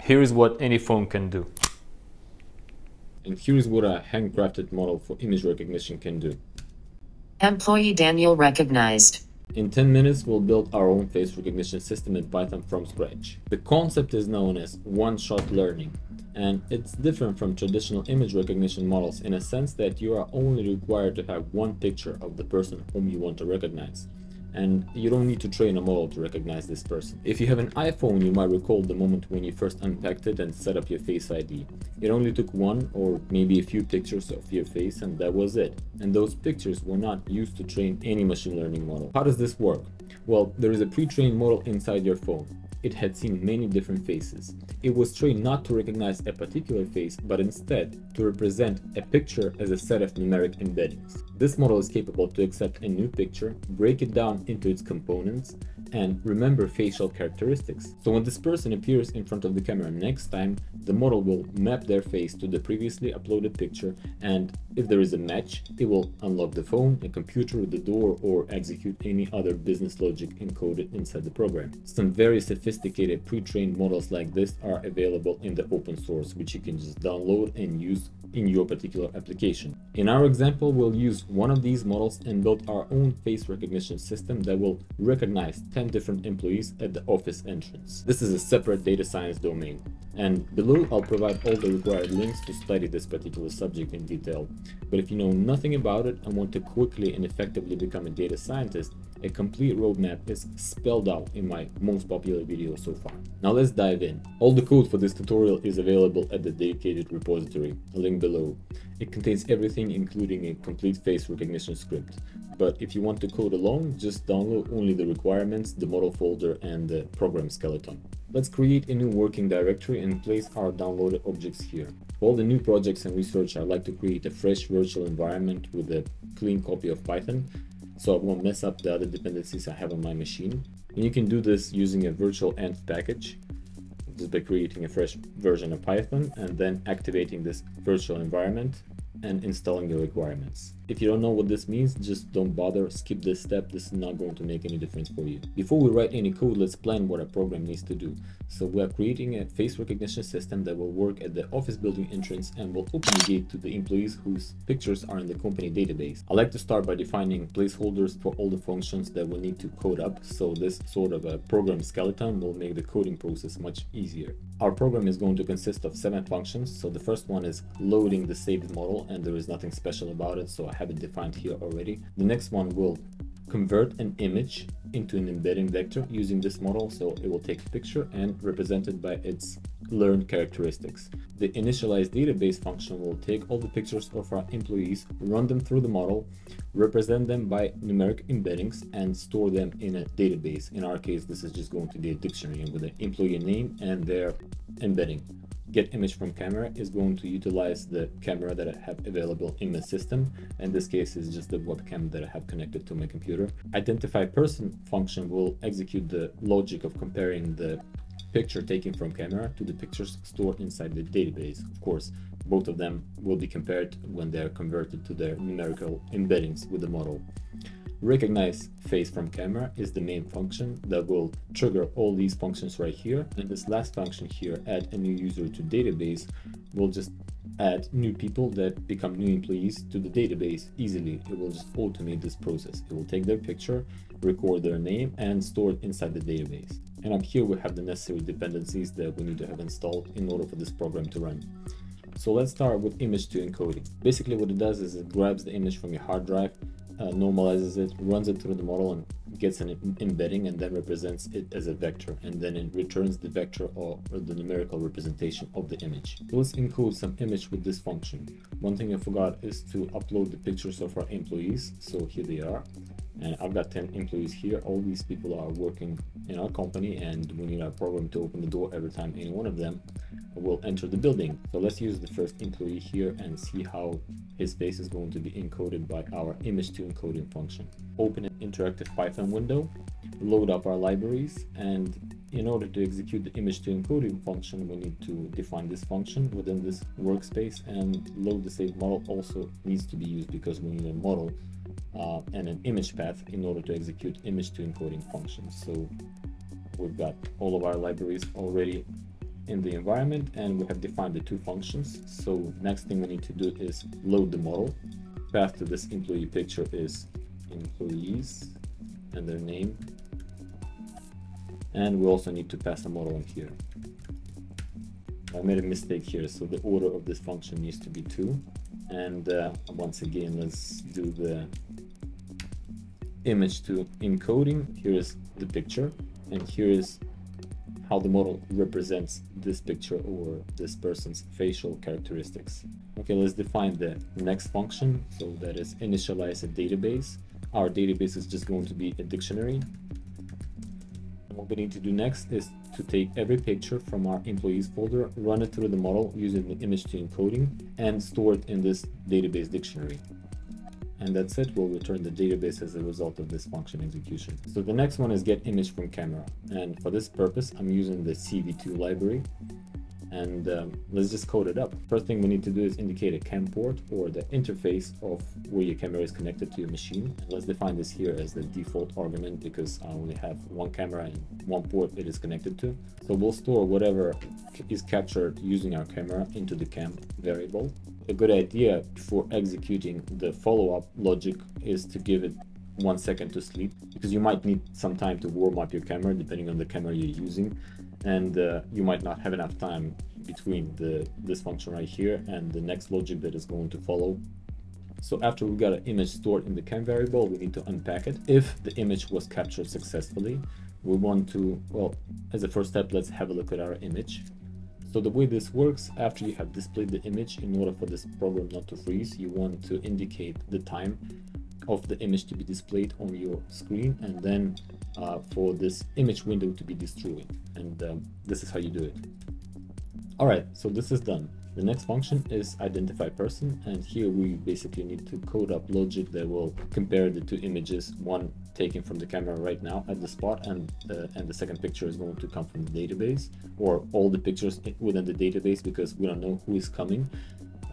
Here is what any phone can do. And here's what a handcrafted model for image recognition can do. Employee Daniel recognized. In 10 minutes, we'll build our own face recognition system in Python from scratch. The concept is known as one-shot learning, and it's different from traditional image recognition models in a sense that you are only required to have one picture of the person whom you want to recognize and you don't need to train a model to recognize this person. If you have an iPhone, you might recall the moment when you first unpacked it and set up your Face ID. It only took one or maybe a few pictures of your face and that was it. And those pictures were not used to train any machine learning model. How does this work? Well, there is a pre-trained model inside your phone it had seen many different faces. It was trained not to recognize a particular face, but instead to represent a picture as a set of numeric embeddings. This model is capable to accept a new picture, break it down into its components, and remember facial characteristics. So when this person appears in front of the camera next time, the model will map their face to the previously uploaded picture and if there is a match, it will unlock the phone, a computer, the door or execute any other business logic encoded inside the program. Some very sophisticated pre-trained models like this are available in the open source which you can just download and use in your particular application. In our example, we'll use one of these models and build our own face recognition system that will recognize 10 different employees at the office entrance. This is a separate data science domain. And below I'll provide all the required links to study this particular subject in detail. But if you know nothing about it and want to quickly and effectively become a data scientist, a complete roadmap is spelled out in my most popular video so far. Now let's dive in. All the code for this tutorial is available at the dedicated repository, a link below. It contains everything including a complete face recognition script. But if you want to code along, just download only the requirements, the model folder and the program skeleton. Let's create a new working directory and place our downloaded objects here. For all the new projects and research, I'd like to create a fresh virtual environment with a clean copy of Python so I won't mess up the other dependencies I have on my machine. And you can do this using a virtual env package just by creating a fresh version of Python and then activating this virtual environment and installing the requirements. If you don't know what this means, just don't bother, skip this step, this is not going to make any difference for you. Before we write any code, let's plan what our program needs to do. So we are creating a face recognition system that will work at the office building entrance and will open the gate to the employees whose pictures are in the company database. I like to start by defining placeholders for all the functions that we need to code up, so this sort of a program skeleton will make the coding process much easier. Our program is going to consist of seven functions, so the first one is loading the saved model and there is nothing special about it, so I have it defined here already. The next one will convert an image into an embedding vector using this model. So it will take a picture and represent it by its learned characteristics. The initialize database function will take all the pictures of our employees, run them through the model, represent them by numeric embeddings, and store them in a database. In our case, this is just going to be a dictionary with an employee name and their embedding get image from camera is going to utilize the camera that I have available in the system. In this case, is just the webcam that I have connected to my computer. Identify person function will execute the logic of comparing the picture taken from camera to the pictures stored inside the database. Of course, both of them will be compared when they're converted to their numerical embeddings with the model. Recognize face from camera is the main function that will trigger all these functions right here. And this last function here, add a new user to database, will just add new people that become new employees to the database easily. It will just automate this process. It will take their picture, record their name, and store it inside the database. And up here we have the necessary dependencies that we need to have installed in order for this program to run. So let's start with image to encoding. Basically what it does is it grabs the image from your hard drive, uh, normalizes it, runs it through the model and gets an embedding and then represents it as a vector and then it returns the vector or, or the numerical representation of the image. Let's encode some image with this function. One thing I forgot is to upload the pictures of our employees. So here they are and I've got 10 employees here. All these people are working in our company and we need our program to open the door every time any one of them will enter the building. So let's use the first employee here and see how his face is going to be encoded by our image to encoding function. Open an interactive Python window, load up our libraries and in order to execute the image to encoding function, we need to define this function within this workspace and load the saved model also needs to be used because we need a model uh, and an image path in order to execute image to encoding functions. So we've got all of our libraries already in the environment and we have defined the two functions. So next thing we need to do is load the model. Path to this employee picture is employees and their name. And we also need to pass a model in here. I made a mistake here, so the order of this function needs to be two. And uh, once again, let's do the image to encoding. Here is the picture, and here is how the model represents this picture or this person's facial characteristics. Okay, let's define the next function. So that is initialize a database. Our database is just going to be a dictionary. And what we need to do next is to take every picture from our employees folder, run it through the model using the image to encoding and store it in this database dictionary and that's it. We'll return the database as a result of this function execution. So the next one is get image from camera. And for this purpose i'm using the cv2 library and um, let's just code it up. First thing we need to do is indicate a CAM port or the interface of where your camera is connected to your machine. And let's define this here as the default argument because I only have one camera and one port it is connected to. So we'll store whatever is captured using our camera into the CAM variable. A good idea for executing the follow-up logic is to give it one second to sleep because you might need some time to warm up your camera depending on the camera you're using and uh, you might not have enough time between the this function right here and the next logic that is going to follow. So after we got an image stored in the cam variable we need to unpack it. If the image was captured successfully we want to well as a first step let's have a look at our image. So the way this works after you have displayed the image in order for this program not to freeze you want to indicate the time of the image to be displayed on your screen and then uh, for this image window to be destroyed. And um, this is how you do it. All right so this is done. The next function is identify person. And here we basically need to code up logic that will compare the two images one taken from the camera right now at the spot and uh, and the second picture is going to come from the database or all the pictures within the database because we don't know who is coming.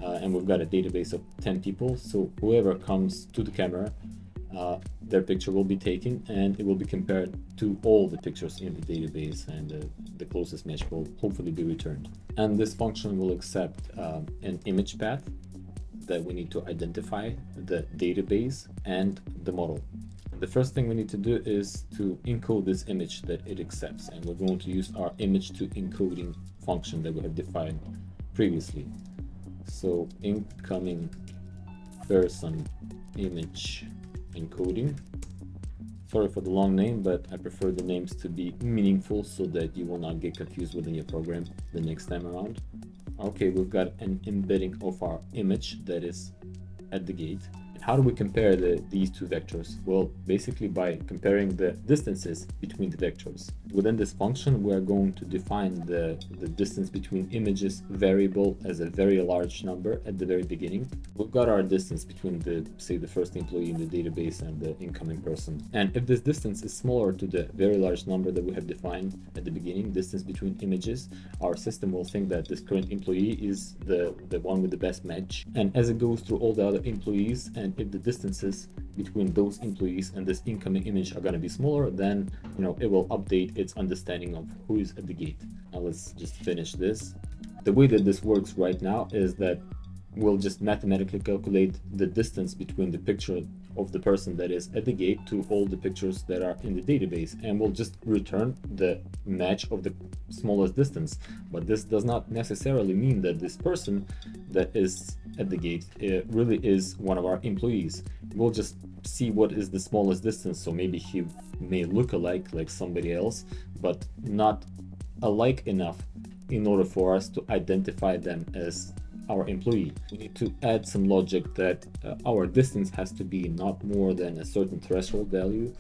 Uh, and we've got a database of 10 people. So whoever comes to the camera uh, their picture will be taken and it will be compared to all the pictures in the database and uh, the closest match will hopefully be returned. And this function will accept um, an image path that we need to identify the database and the model. The first thing we need to do is to encode this image that it accepts and we're going to use our image to encoding function that we have defined previously. So incoming person image encoding sorry for the long name but i prefer the names to be meaningful so that you will not get confused within your program the next time around okay we've got an embedding of our image that is at the gate And how do we compare the, these two vectors? Well, basically by comparing the distances between the vectors. Within this function, we're going to define the, the distance between images variable as a very large number at the very beginning. We've got our distance between the, say, the first employee in the database and the incoming person. And if this distance is smaller to the very large number that we have defined at the beginning, distance between images, our system will think that this current employee is the, the one with the best match. And as it goes through all the other employees and if the distances between those employees and this incoming image are going to be smaller, then you know it will update its understanding of who is at the gate. Now let's just finish this. The way that this works right now is that we'll just mathematically calculate the distance between the picture of the person that is at the gate to all the pictures that are in the database and we'll just return the match of the smallest distance but this does not necessarily mean that this person that is at the gate eh, really is one of our employees we'll just see what is the smallest distance so maybe he may look alike like somebody else but not alike enough in order for us to identify them as our employee. We need to add some logic that uh, our distance has to be not more than a certain threshold value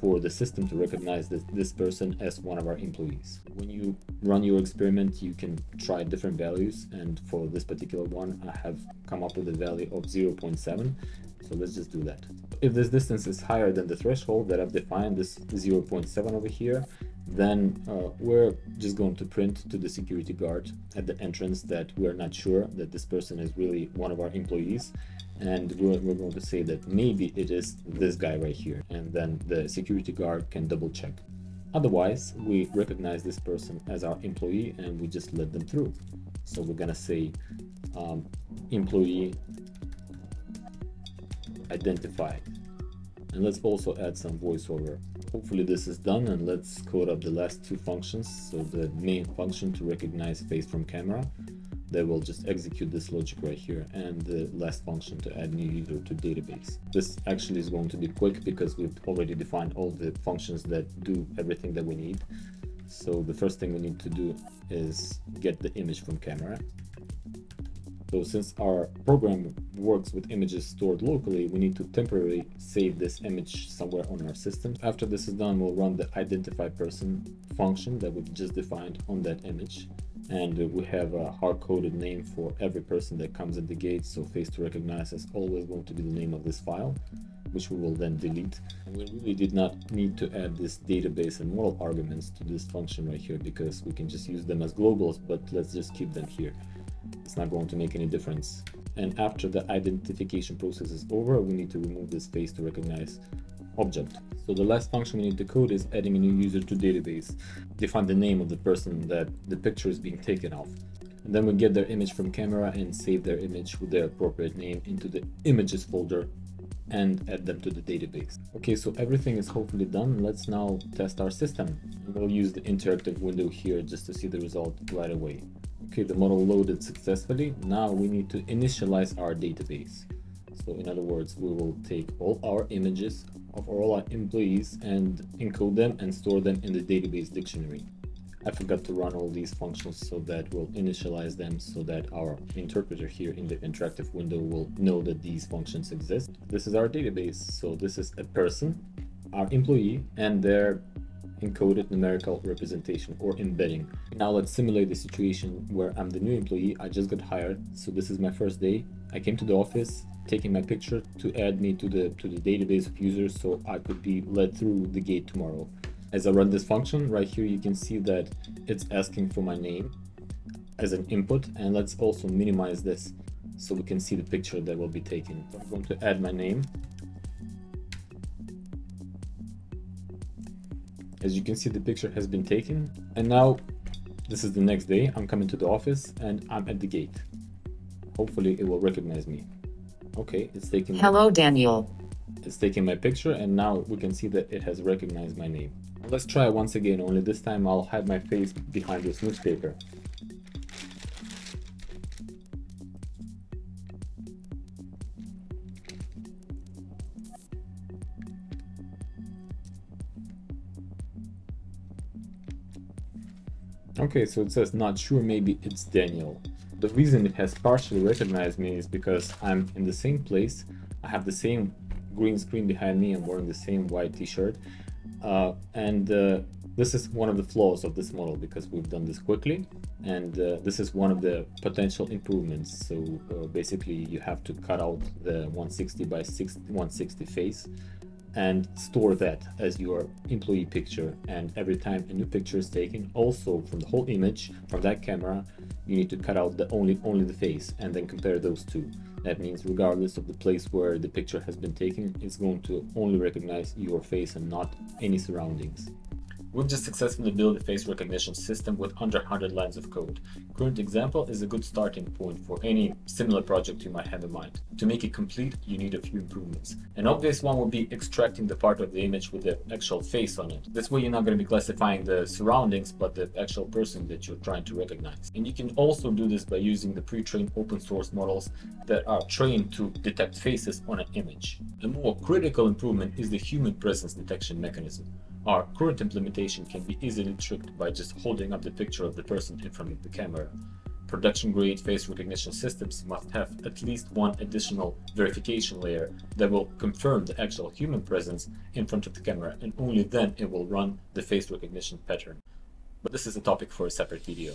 for the system to recognize this, this person as one of our employees. When you run your experiment, you can try different values. And for this particular one, I have come up with a value of 0.7. So let's just do that. If this distance is higher than the threshold that I've defined, this 0.7 over here, then uh, we're just going to print to the security guard at the entrance that we're not sure that this person is really one of our employees and we're, we're, going to say that maybe it is this guy right here and then the security guard can double check Otherwise, we recognize this person as our employee and we just let them through. So we're gonna say um, employee identified. And let's also add some voiceover. Hopefully this is done and let's code up the last two functions. So the main function to recognize face from camera that will just execute this logic right here and the last function to add new user to database. This actually is going to be quick because we've already defined all the functions that do everything that we need. So the first thing we need to do is get the image from camera. So since our program works with images stored locally, we need to temporarily save this image somewhere on our system. After this is done, we'll run the identify person function that we've just defined on that image. And we have a hard-coded name for every person that comes at the gate so face to recognize is always going to be the name of this file which we will then delete. And we really did not need to add this database and model arguments to this function right here because we can just use them as globals but let's just keep them here it's not going to make any difference and after the identification process is over we need to remove this face to recognize object. So the last function we need to code is adding a new user to database. Define the name of the person that the picture is being taken of. And then we get their image from camera and save their image with their appropriate name into the images folder and add them to the database. Okay, so everything is hopefully done. Let's now test our system. We'll use the interactive window here just to see the result right away. Okay, the model loaded successfully. Now we need to initialize our database. So in other words, we will take all our images of all our employees and encode them and store them in the database dictionary. I forgot to run all these functions so that we'll initialize them so that our interpreter here in the interactive window will know that these functions exist. This is our database. So this is a person, our employee, and their encoded numerical representation or embedding. Now let's simulate the situation where I'm the new employee. I just got hired. So this is my first day. I came to the office taking my picture to add me to the to the database of users so I could be led through the gate tomorrow. As I run this function right here, you can see that it's asking for my name as an input and let's also minimize this so we can see the picture that will be taken. I'm going to add my name. As you can see, the picture has been taken and now this is the next day. I'm coming to the office and I'm at the gate. Hopefully it will recognize me. Okay, it's taking. Hello, my, Daniel. It's taking my picture, and now we can see that it has recognized my name. Let's try once again, only this time I'll hide my face behind this newspaper. Okay, so it says not sure, maybe it's Daniel. The reason it has partially recognized me is because I'm in the same place. I have the same green screen behind me. I'm wearing the same white t-shirt. Uh, and uh, this is one of the flaws of this model because we've done this quickly. And uh, this is one of the potential improvements. So uh, basically you have to cut out the 160 by 160 face and store that as your employee picture. And every time a new picture is taken also from the whole image from that camera you need to cut out the only only the face and then compare those two. That means regardless of the place where the picture has been taken it's going to only recognize your face and not any surroundings We've just successfully built a face recognition system with under 100 lines of code. Current example is a good starting point for any similar project you might have in mind. To make it complete, you need a few improvements. An obvious one would be extracting the part of the image with the actual face on it. This way you're not going to be classifying the surroundings, but the actual person that you're trying to recognize. And you can also do this by using the pre-trained open source models that are trained to detect faces on an image. A more critical improvement is the human presence detection mechanism. Our current implementation can be easily tricked by just holding up the picture of the person in front of the camera. Production-grade face recognition systems must have at least one additional verification layer that will confirm the actual human presence in front of the camera and only then it will run the face recognition pattern. But this is a topic for a separate video.